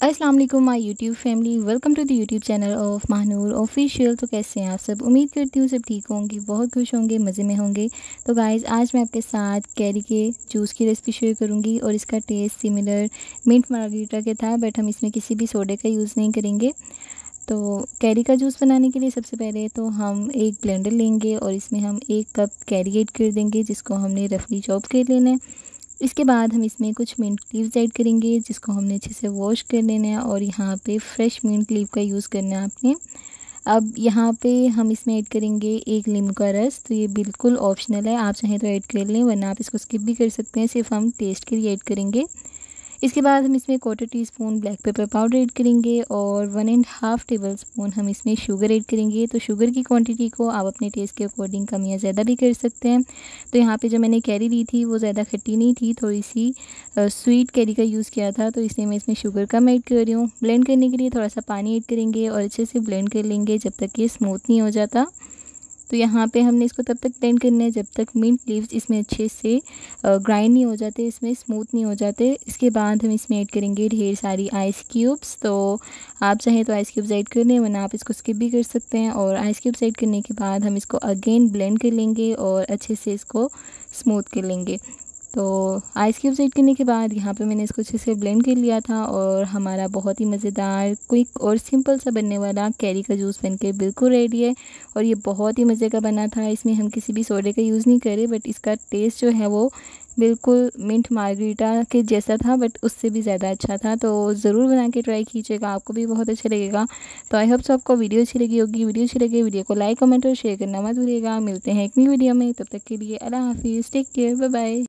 अस्सलाम वालेकुम, my YouTube family welcome to the YouTube channel of Mahnoor official तो कैसे हैं आप सब? उम्मीद करती हूँ सब ठीक होंगे, बहुत खुश होंगे, मज़े में होंगे. तो गाइज़ आज मैं आपके साथ कैरी के जूस की रेसिपी शेयर करूँगी और इसका टेस्ट सिमिलर मिंट मार्गरीटा के था बट हम इसमें किसी भी सोडे का यूज़ नहीं करेंगे. तो कैरी का जूस बनाने के लिए सबसे पहले तो हम एक ब्लेंडर लेंगे और इसमें हम एक कप कैरी ऐड कर देंगे, जिसको हमने रफली चॉप कर लेना है. इसके बाद हम इसमें कुछ मिंट लीव्स ऐड करेंगे, जिसको हमने अच्छे से वॉश कर लेना है और यहाँ पे फ्रेश मिंट लीव का यूज़ करना है आपने। अब यहाँ पे हम इसमें ऐड करेंगे एक नींबू का रस तो ये बिल्कुल ऑप्शनल है, आप चाहें तो ऐड कर लें, वरना आप इसको स्किप भी कर सकते हैं, सिर्फ़ हम टेस्ट के लिए ऐड करेंगे। इसके बाद हम इसमें quarter teaspoon black pepper powder add करेंगे और one and half tablespoon हम इसमें शुगर ऐड करेंगे। तो शुगर की क्वांटिटी को आप अपने टेस्ट के अकॉर्डिंग कम या ज़्यादा भी कर सकते हैं। तो यहाँ पे जो मैंने कैरी ली थी, वो ज़्यादा खट्टी नहीं थी थोड़ी सी स्वीट कैरी का यूज़ किया था तो इसलिए मैं इसमें शुगर कम ऐड कर रही हूँ। ब्लेंड करने के लिए थोड़ा सा पानी ऐड करेंगे और अच्छे से ब्लेंड कर लेंगे जब तक ये स्मूथ नहीं हो जाता। तो यहाँ पे हमने इसको तब तक ब्लेंड करना है जब तक मिंट लीव्स इसमें अच्छे से ग्राइंड नहीं हो जाते, इसमें स्मूथ नहीं हो जाते। इसके बाद हम इसमें ऐड करेंगे ढेर सारी आइस क्यूब्स तो आप चाहें तो आइस क्यूब्स ऐड कर लें वरना आप इसको स्किप भी कर सकते हैं। और आइस क्यूब्स ऐड करने के बाद हम इसको अगेन ब्लेंड कर लेंगे और अच्छे से इसको स्मूथ कर लेंगे। तो आइस क्यूब्स ऐड करने के बाद यहाँ पे मैंने इसको अच्छे से ब्लेंड कर लिया था और हमारा बहुत ही मज़ेदार क्विक और सिंपल सा बनने वाला कैरी का जूस बन के बिल्कुल रेडी है और ये बहुत ही मज़े का बना था। इसमें हम किसी भी सोडे का यूज़ नहीं करे बट इसका टेस्ट जो है वो बिल्कुल मिंट मार्गरीटा के जैसा था बट उससे भी ज़्यादा अच्छा था। तो ज़रूर बना के ट्राई कीजिएगा, आपको भी बहुत अच्छा लगेगा। तो आई होप सो आपको वीडियो अच्छी लगी होगी। वीडियो अच्छी लगी वीडियो को लाइक कमेंट और शेयर करना मत भूलिएगा। मिलते हैं एक नई वीडियो में। तब तक के लिए अल्लाह हाफिज़। Take care bye bye